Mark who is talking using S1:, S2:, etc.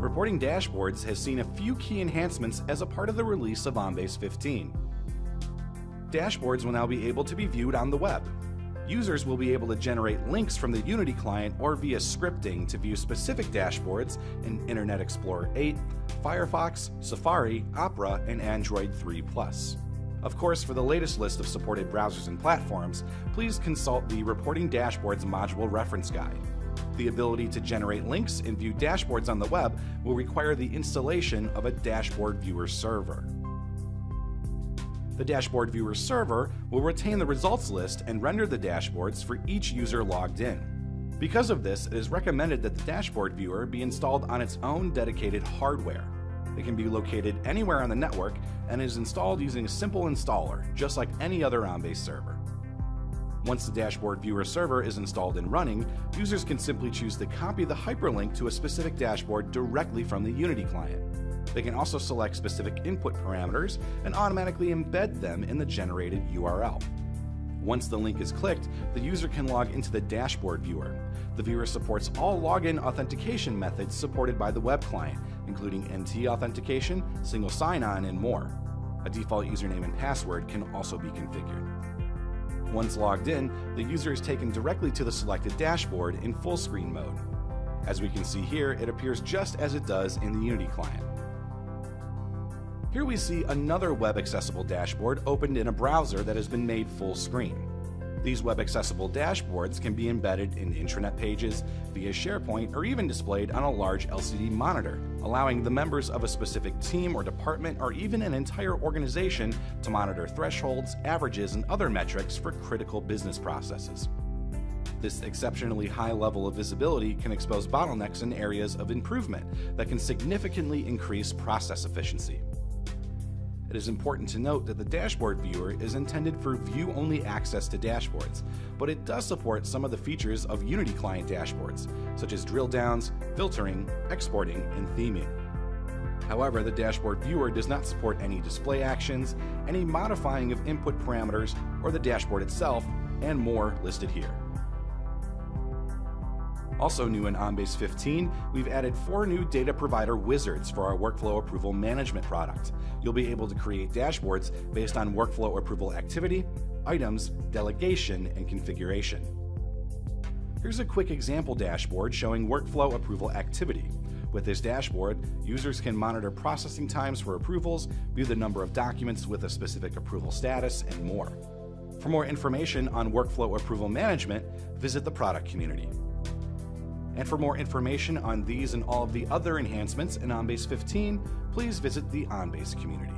S1: reporting dashboards has seen a few key enhancements as a part of the release of OnBase 15. Dashboards will now be able to be viewed on the web. Users will be able to generate links from the Unity client or via scripting to view specific dashboards in Internet Explorer 8, Firefox, Safari, Opera, and Android 3 Plus. Of course, for the latest list of supported browsers and platforms, please consult the Reporting Dashboards module reference guide. The ability to generate links and view dashboards on the web will require the installation of a dashboard viewer server. The dashboard viewer server will retain the results list and render the dashboards for each user logged in. Because of this, it is recommended that the dashboard viewer be installed on its own dedicated hardware. It can be located anywhere on the network and is installed using a simple installer, just like any other OnBase server. Once the dashboard viewer server is installed and running, users can simply choose to copy the hyperlink to a specific dashboard directly from the Unity client. They can also select specific input parameters and automatically embed them in the generated URL. Once the link is clicked, the user can log into the dashboard viewer. The viewer supports all login authentication methods supported by the web client, including NT authentication, single sign on, and more. A default username and password can also be configured. Once logged in, the user is taken directly to the selected dashboard in full screen mode. As we can see here, it appears just as it does in the Unity client. Here we see another web accessible dashboard opened in a browser that has been made full screen. These web accessible dashboards can be embedded in intranet pages, via SharePoint, or even displayed on a large LCD monitor, allowing the members of a specific team or department or even an entire organization to monitor thresholds, averages, and other metrics for critical business processes. This exceptionally high level of visibility can expose bottlenecks in areas of improvement that can significantly increase process efficiency. It is important to note that the dashboard viewer is intended for view-only access to dashboards, but it does support some of the features of Unity client dashboards, such as drill downs, filtering, exporting, and theming. However, the dashboard viewer does not support any display actions, any modifying of input parameters, or the dashboard itself, and more listed here. Also new in OnBase 15, we've added four new data provider wizards for our workflow approval management product. You'll be able to create dashboards based on workflow approval activity, items, delegation, and configuration. Here's a quick example dashboard showing workflow approval activity. With this dashboard, users can monitor processing times for approvals, view the number of documents with a specific approval status, and more. For more information on workflow approval management, visit the product community. And for more information on these and all of the other enhancements in OnBase 15, please visit the OnBase community.